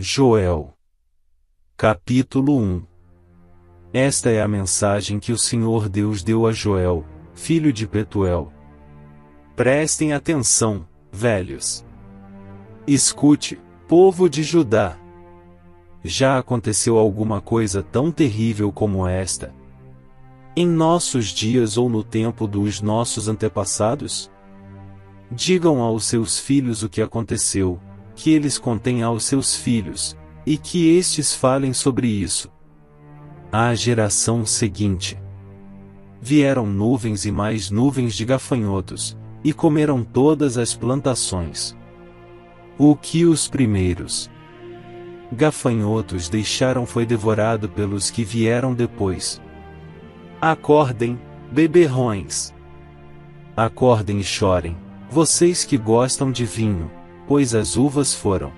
Joel. Capítulo 1 Esta é a mensagem que o Senhor Deus deu a Joel, filho de Petuel. Prestem atenção, velhos. Escute, povo de Judá. Já aconteceu alguma coisa tão terrível como esta? Em nossos dias ou no tempo dos nossos antepassados? Digam aos seus filhos o que aconteceu, que eles contem aos seus filhos, e que estes falem sobre isso. À geração seguinte. Vieram nuvens e mais nuvens de gafanhotos, e comeram todas as plantações. O que os primeiros gafanhotos deixaram foi devorado pelos que vieram depois. Acordem, beberrões. Acordem e chorem, vocês que gostam de vinho pois as uvas foram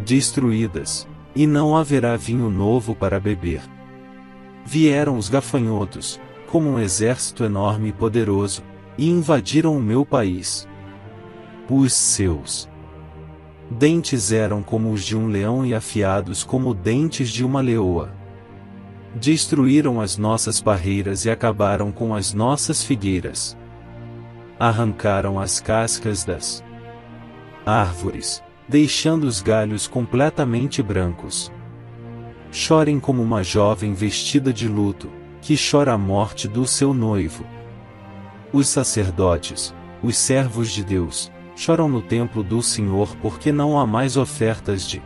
destruídas, e não haverá vinho novo para beber. Vieram os gafanhotos, como um exército enorme e poderoso, e invadiram o meu país. Os seus dentes eram como os de um leão e afiados como dentes de uma leoa. Destruíram as nossas parreiras e acabaram com as nossas figueiras. Arrancaram as cascas das árvores, deixando os galhos completamente brancos. Chorem como uma jovem vestida de luto, que chora a morte do seu noivo. Os sacerdotes, os servos de Deus, choram no templo do Senhor porque não há mais ofertas de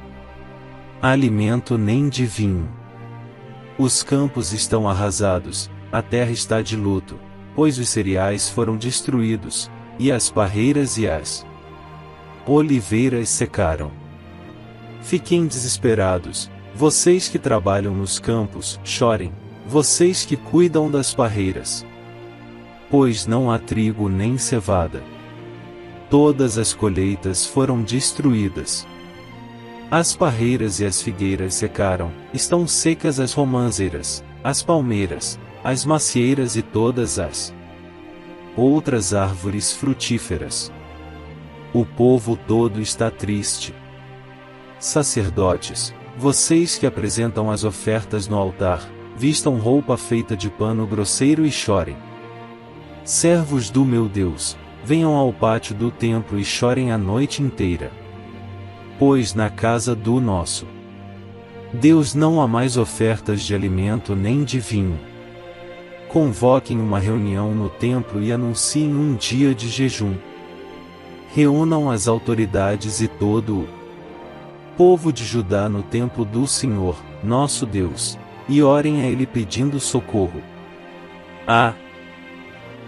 alimento nem de vinho. Os campos estão arrasados, a terra está de luto, pois os cereais foram destruídos, e as parreiras e as oliveiras secaram. Fiquem desesperados, vocês que trabalham nos campos, chorem, vocês que cuidam das parreiras. Pois não há trigo nem cevada. Todas as colheitas foram destruídas. As parreiras e as figueiras secaram, estão secas as romãzeiras, as palmeiras, as macieiras e todas as outras árvores frutíferas. O povo todo está triste. Sacerdotes, vocês que apresentam as ofertas no altar, vistam roupa feita de pano grosseiro e chorem. Servos do meu Deus, venham ao pátio do templo e chorem a noite inteira. Pois na casa do nosso Deus não há mais ofertas de alimento nem de vinho. Convoquem uma reunião no templo e anunciem um dia de jejum reúnam as autoridades e todo o povo de Judá no templo do Senhor, nosso Deus, e orem a Ele pedindo socorro. Ah!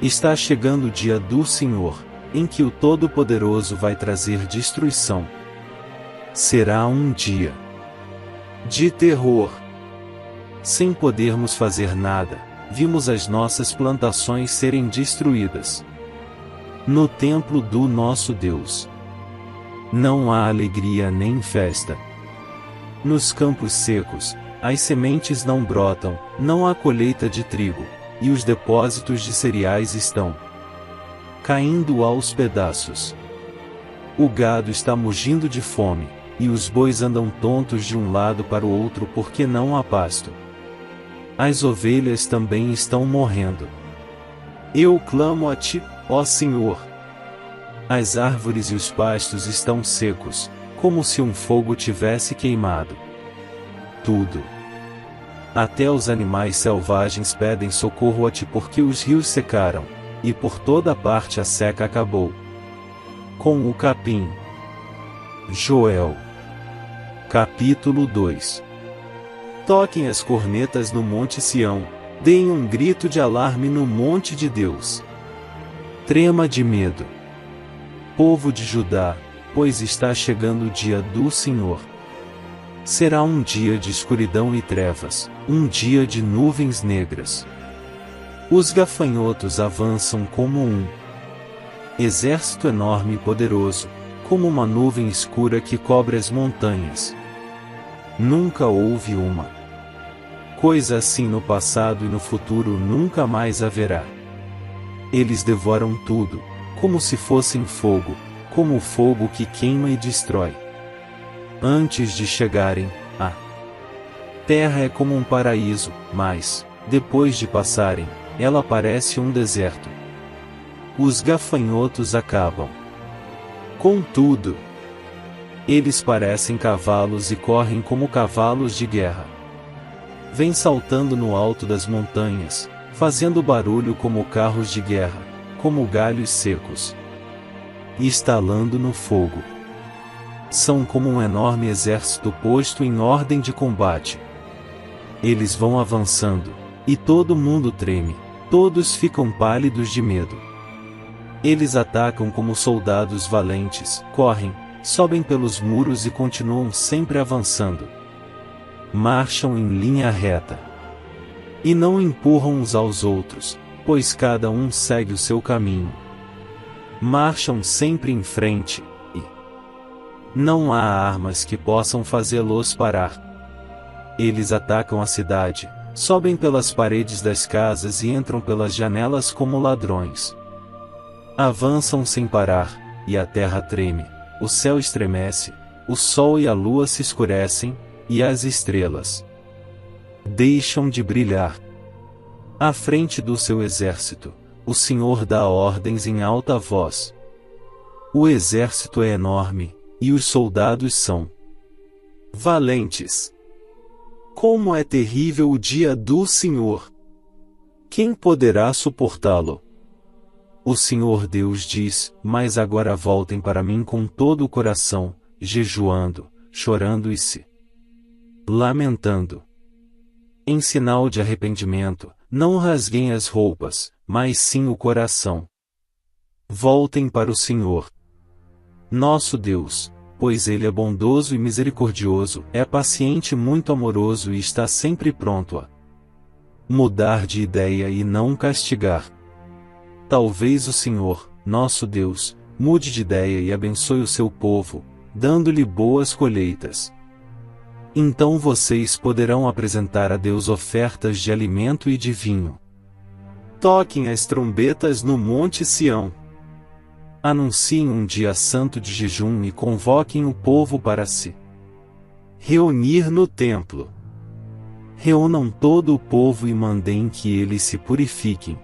Está chegando o dia do Senhor, em que o Todo-Poderoso vai trazer destruição. Será um dia de terror. Sem podermos fazer nada, vimos as nossas plantações serem destruídas no templo do nosso Deus. Não há alegria nem festa. Nos campos secos, as sementes não brotam, não há colheita de trigo, e os depósitos de cereais estão caindo aos pedaços. O gado está mugindo de fome, e os bois andam tontos de um lado para o outro porque não há pasto. As ovelhas também estão morrendo. Eu clamo a ti, Ó Senhor! As árvores e os pastos estão secos, como se um fogo tivesse queimado. Tudo. Até os animais selvagens pedem socorro a ti porque os rios secaram, e por toda parte a seca acabou. Com o capim. Joel. Capítulo 2 Toquem as cornetas no Monte Sião, deem um grito de alarme no Monte de Deus trema de medo. Povo de Judá, pois está chegando o dia do Senhor. Será um dia de escuridão e trevas, um dia de nuvens negras. Os gafanhotos avançam como um exército enorme e poderoso, como uma nuvem escura que cobre as montanhas. Nunca houve uma coisa assim no passado e no futuro nunca mais haverá. Eles devoram tudo, como se fossem fogo, como o fogo que queima e destrói. Antes de chegarem, a terra é como um paraíso, mas, depois de passarem, ela parece um deserto. Os gafanhotos acabam. Contudo, eles parecem cavalos e correm como cavalos de guerra. Vêm saltando no alto das montanhas, fazendo barulho como carros de guerra, como galhos secos. E estalando no fogo. São como um enorme exército posto em ordem de combate. Eles vão avançando, e todo mundo treme, todos ficam pálidos de medo. Eles atacam como soldados valentes, correm, sobem pelos muros e continuam sempre avançando. Marcham em linha reta. E não empurram uns aos outros, pois cada um segue o seu caminho. Marcham sempre em frente, e não há armas que possam fazê-los parar. Eles atacam a cidade, sobem pelas paredes das casas e entram pelas janelas como ladrões. Avançam sem parar, e a terra treme o céu estremece, o sol e a lua se escurecem, e as estrelas deixam de brilhar. À frente do seu exército, o Senhor dá ordens em alta voz. O exército é enorme, e os soldados são valentes. Como é terrível o dia do Senhor! Quem poderá suportá-lo? O Senhor Deus diz: Mas agora voltem para mim com todo o coração, jejuando, chorando e se lamentando. Em sinal de arrependimento, não rasguem as roupas, mas sim o coração. Voltem para o Senhor. Nosso Deus, pois Ele é bondoso e misericordioso, é paciente e muito amoroso e está sempre pronto a mudar de ideia e não castigar. Talvez o Senhor, nosso Deus, mude de ideia e abençoe o seu povo, dando-lhe boas colheitas. Então vocês poderão apresentar a Deus ofertas de alimento e de vinho. Toquem as trombetas no Monte Sião. Anunciem um dia santo de jejum e convoquem o povo para se reunir no templo. Reúnam todo o povo e mandem que eles se purifiquem.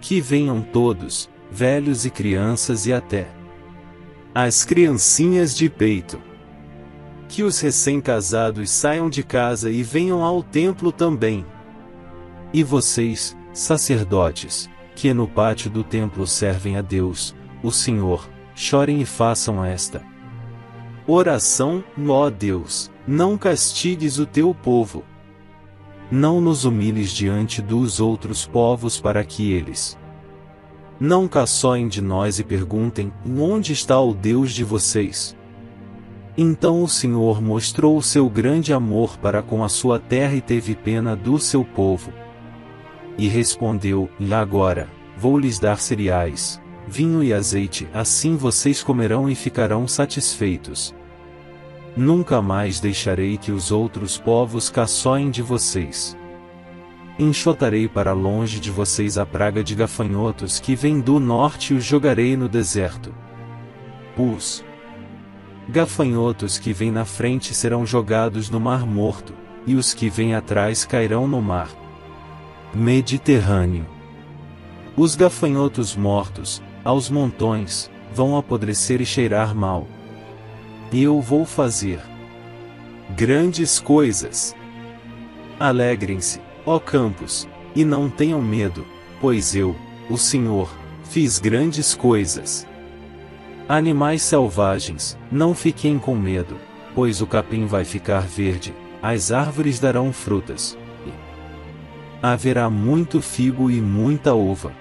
Que venham todos, velhos e crianças e até as criancinhas de peito. Que os recém-casados saiam de casa e venham ao templo também. E vocês, sacerdotes, que no pátio do templo servem a Deus, o Senhor, chorem e façam esta oração: ó Deus, não castigues o teu povo, não nos humilhes diante dos outros povos para que eles não caçoem de nós e perguntem: onde está o Deus de vocês? Então o Senhor mostrou o seu grande amor para com a sua terra e teve pena do seu povo. E respondeu: Agora, vou lhes dar cereais, vinho e azeite, assim vocês comerão e ficarão satisfeitos. Nunca mais deixarei que os outros povos caçoem de vocês. Enxotarei para longe de vocês a praga de gafanhotos que vem do norte e os jogarei no deserto. Os gafanhotos que vêm na frente serão jogados no mar morto, e os que vêm atrás cairão no mar Mediterrâneo. Os gafanhotos mortos, aos montões, vão apodrecer e cheirar mal e eu vou fazer grandes coisas. Alegrem-se, ó campos, e não tenham medo, pois eu, o Senhor, fiz grandes coisas. Animais selvagens, não fiquem com medo, pois o capim vai ficar verde, as árvores darão frutas, e haverá muito figo e muita uva.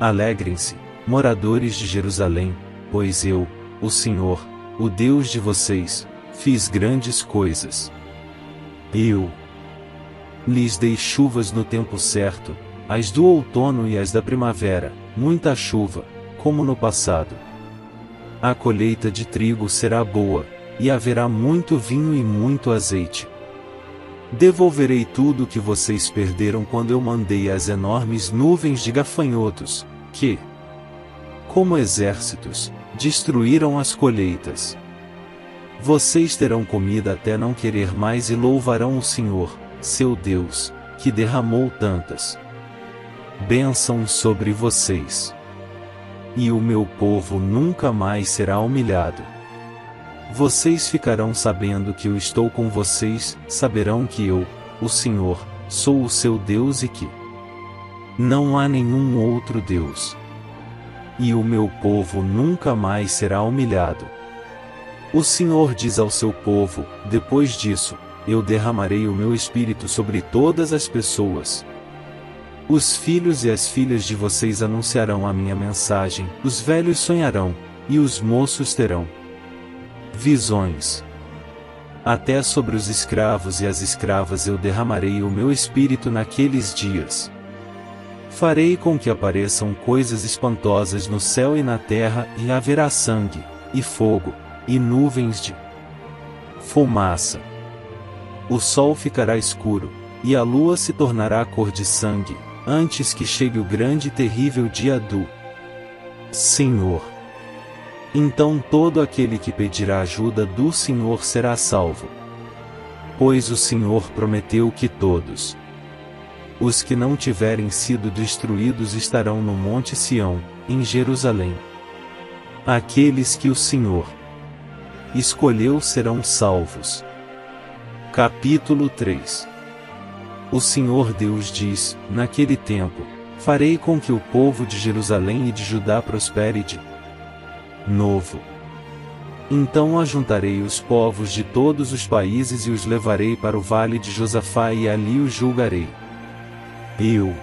Alegrem-se, moradores de Jerusalém, pois eu, o Senhor, o Deus de vocês, fiz grandes coisas. Eu lhes dei chuvas no tempo certo, as do outono e as da primavera, muita chuva, como no passado. A colheita de trigo será boa, e haverá muito vinho e muito azeite. Devolverei tudo o que vocês perderam quando eu mandei as enormes nuvens de gafanhotos, que, como exércitos, destruíram as colheitas. Vocês terão comida até não querer mais e louvarão o Senhor, seu Deus, que derramou tantas bênçãos sobre vocês. E o meu povo nunca mais será humilhado. Vocês ficarão sabendo que eu estou com vocês, saberão que eu, o Senhor, sou o seu Deus e que não há nenhum outro Deus. E o meu povo nunca mais será humilhado. O Senhor diz ao seu povo: depois disso, eu derramarei o meu espírito sobre todas as pessoas. Os filhos e as filhas de vocês anunciarão a minha mensagem, os velhos sonharão, e os moços terão visões. Até sobre os escravos e as escravas eu derramarei o meu espírito naqueles dias. Farei com que apareçam coisas espantosas no céu e na terra, e haverá sangue, e fogo, e nuvens de fumaça. O sol ficará escuro, e a lua se tornará cor de sangue, antes que chegue o grande e terrível dia do Senhor. Então todo aquele que pedirá ajuda do Senhor será salvo. Pois o Senhor prometeu que todos os que não tiverem sido destruídos estarão no Monte Sião, em Jerusalém. Aqueles que o Senhor escolheu serão salvos. Capítulo 3 O Senhor Deus diz: Naquele tempo, farei com que o povo de Jerusalém e de Judá prospere de novo. Então ajuntarei os povos de todos os países e os levarei para o vale de Josafá e ali os julgarei. Eu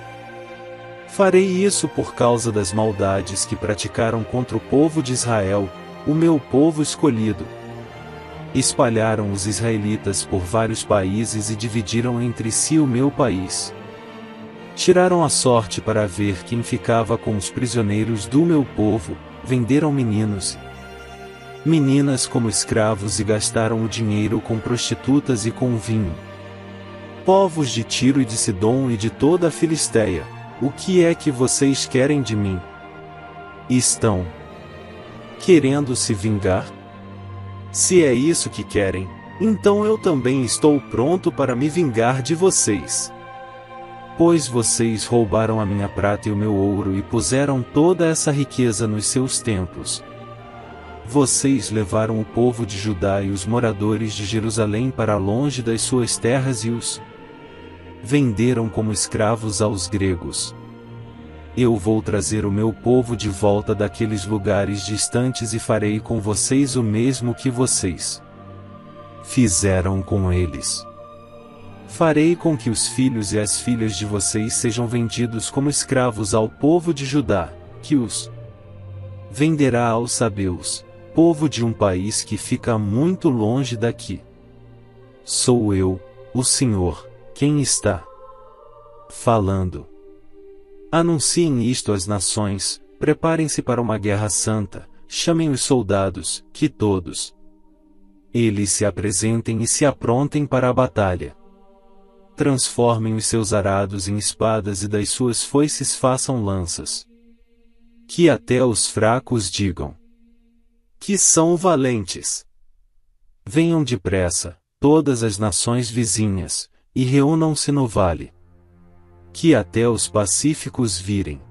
farei isso por causa das maldades que praticaram contra o povo de Israel, o meu povo escolhido espalharam os israelitas por vários países e dividiram entre si o meu país. Tiraram a sorte para ver quem ficava com os prisioneiros do meu povo, venderam meninos, meninas como escravos e gastaram o dinheiro com prostitutas e com vinho. Povos de Tiro e de Sidom e de toda a Filisteia, o que é que vocês querem de mim? Estão querendo se vingar? Se é isso que querem, então eu também estou pronto para me vingar de vocês. Pois vocês roubaram a minha prata e o meu ouro e puseram toda essa riqueza nos seus templos. Vocês levaram o povo de Judá e os moradores de Jerusalém para longe das suas terras e os venderam como escravos aos gregos. Eu vou trazer o meu povo de volta daqueles lugares distantes e farei com vocês o mesmo que vocês fizeram com eles. Farei com que os filhos e as filhas de vocês sejam vendidos como escravos ao povo de Judá, que os venderá aos sabeus, povo de um país que fica muito longe daqui. Sou eu, o Senhor, quem está falando. Anunciem isto às nações, preparem-se para uma guerra santa, chamem os soldados, que todos eles se apresentem e se aprontem para a batalha. Transformem os seus arados em espadas e das suas foices façam lanças. Que até os fracos digam que são valentes. Venham depressa, todas as nações vizinhas, e reúnam-se no vale que até os pacíficos virem.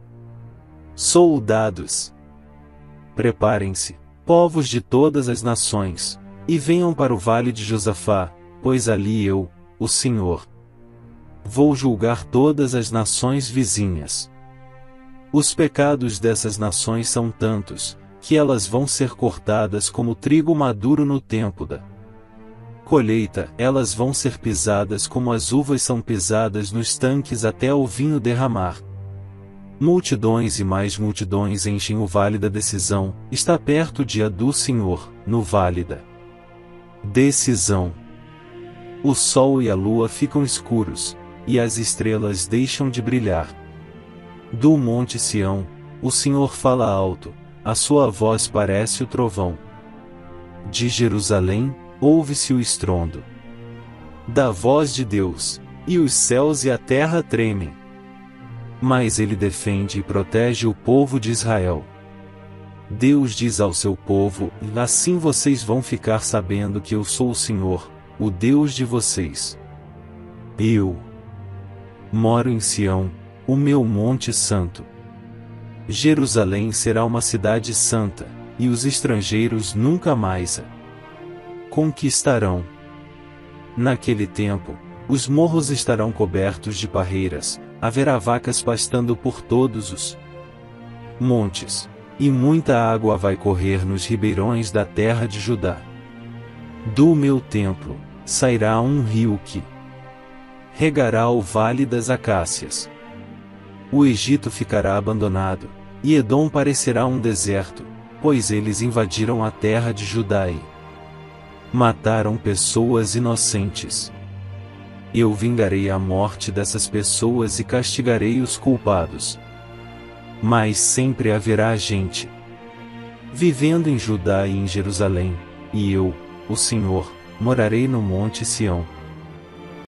Soldados! Preparem-se, povos de todas as nações, e venham para o vale de Josafá, pois ali eu, o Senhor, vou julgar todas as nações vizinhas. Os pecados dessas nações são tantos, que elas vão ser cortadas como trigo maduro no tempo da colheita, elas vão ser pisadas como as uvas são pisadas nos tanques até o vinho derramar. Multidões e mais multidões enchem o vale da decisão, está perto o dia do Senhor, no vale da decisão. O sol e a lua ficam escuros, e as estrelas deixam de brilhar. Do monte Sião, o Senhor fala alto, a sua voz parece o trovão. De Jerusalém, ouve-se o estrondo da voz de Deus, e os céus e a terra tremem. Mas ele defende e protege o povo de Israel. Deus diz ao seu povo: Assim vocês vão ficar sabendo que eu sou o Senhor, o Deus de vocês. Eu moro em Sião, o meu monte santo. Jerusalém será uma cidade santa, e os estrangeiros nunca mais a conquistarão. Naquele tempo, os morros estarão cobertos de parreiras, haverá vacas pastando por todos os montes, e muita água vai correr nos ribeirões da terra de Judá. Do meu templo sairá um rio que regará o vale das acácias. O Egito ficará abandonado, e Edom parecerá um deserto, pois eles invadiram a terra de Judá e mataram pessoas inocentes. Eu vingarei a morte dessas pessoas e castigarei os culpados. Mas sempre haverá gente vivendo em Judá e em Jerusalém, e eu, o Senhor, morarei no Monte Sião